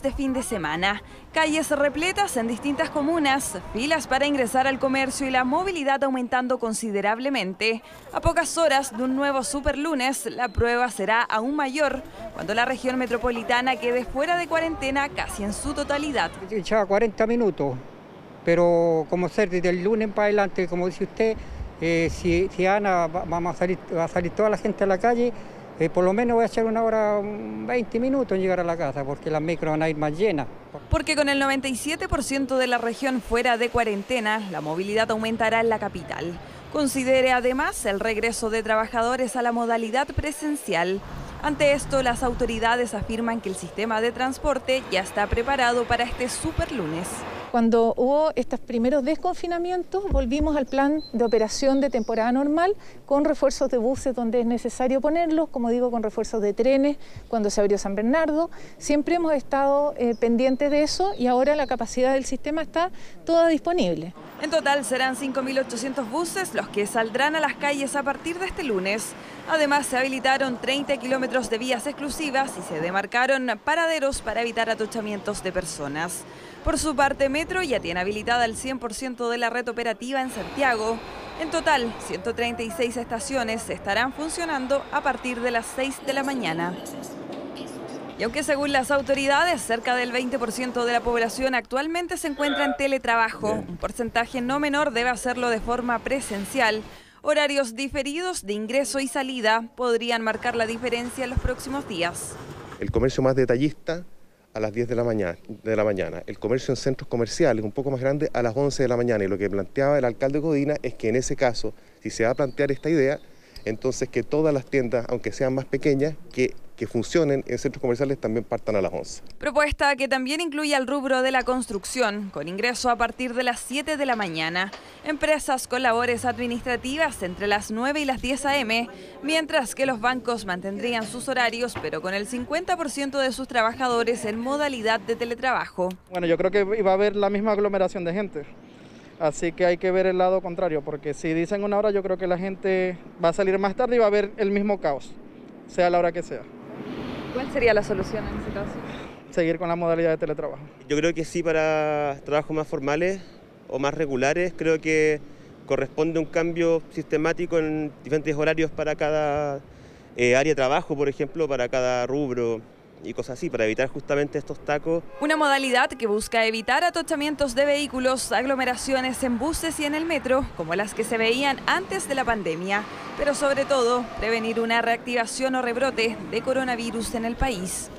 este fin de semana. Calles repletas en distintas comunas, filas para ingresar al comercio y la movilidad aumentando considerablemente. A pocas horas de un nuevo superlunes, la prueba será aún mayor cuando la región metropolitana quede fuera de cuarentena casi en su totalidad. Echaba 40 minutos, pero como ser desde el lunes para adelante, como dice usted, eh, si, si Ana vamos a salir, va a salir toda la gente a la calle, por lo menos voy a echar una hora, 20 minutos en llegar a la casa, porque las micros van a ir más llenas. Porque con el 97% de la región fuera de cuarentena, la movilidad aumentará en la capital. Considere además el regreso de trabajadores a la modalidad presencial. Ante esto, las autoridades afirman que el sistema de transporte ya está preparado para este super lunes. Cuando hubo estos primeros desconfinamientos, volvimos al plan de operación de temporada normal con refuerzos de buses donde es necesario ponerlos, como digo, con refuerzos de trenes cuando se abrió San Bernardo. Siempre hemos estado eh, pendientes de eso y ahora la capacidad del sistema está toda disponible. En total serán 5.800 buses los que saldrán a las calles a partir de este lunes. Además, se habilitaron 30 kilómetros de vías exclusivas y se demarcaron paraderos para evitar atochamientos de personas. Por su parte, Metro ya tiene habilitada el 100% de la red operativa en Santiago. En total, 136 estaciones estarán funcionando a partir de las 6 de la mañana. Y aunque según las autoridades, cerca del 20% de la población actualmente se encuentra en teletrabajo, un porcentaje no menor debe hacerlo de forma presencial. Horarios diferidos de ingreso y salida podrían marcar la diferencia en los próximos días. El comercio más detallista a las 10 de la, mañana, de la mañana, el comercio en centros comerciales un poco más grande a las 11 de la mañana y lo que planteaba el alcalde Codina es que en ese caso, si se va a plantear esta idea, entonces que todas las tiendas, aunque sean más pequeñas, que que funcionen en centros comerciales también partan a las 11. Propuesta que también incluye al rubro de la construcción, con ingreso a partir de las 7 de la mañana. Empresas con labores administrativas entre las 9 y las 10 a.m., mientras que los bancos mantendrían sus horarios, pero con el 50% de sus trabajadores en modalidad de teletrabajo. Bueno, yo creo que va a haber la misma aglomeración de gente. Así que hay que ver el lado contrario, porque si dicen una hora, yo creo que la gente va a salir más tarde y va a haber el mismo caos, sea la hora que sea. ¿Cuál sería la solución en ese caso? Seguir con la modalidad de teletrabajo. Yo creo que sí para trabajos más formales o más regulares, creo que corresponde un cambio sistemático en diferentes horarios para cada eh, área de trabajo, por ejemplo, para cada rubro y cosas así, para evitar justamente estos tacos. Una modalidad que busca evitar atochamientos de vehículos, aglomeraciones en buses y en el metro, como las que se veían antes de la pandemia, pero sobre todo prevenir una reactivación o rebrote de coronavirus en el país.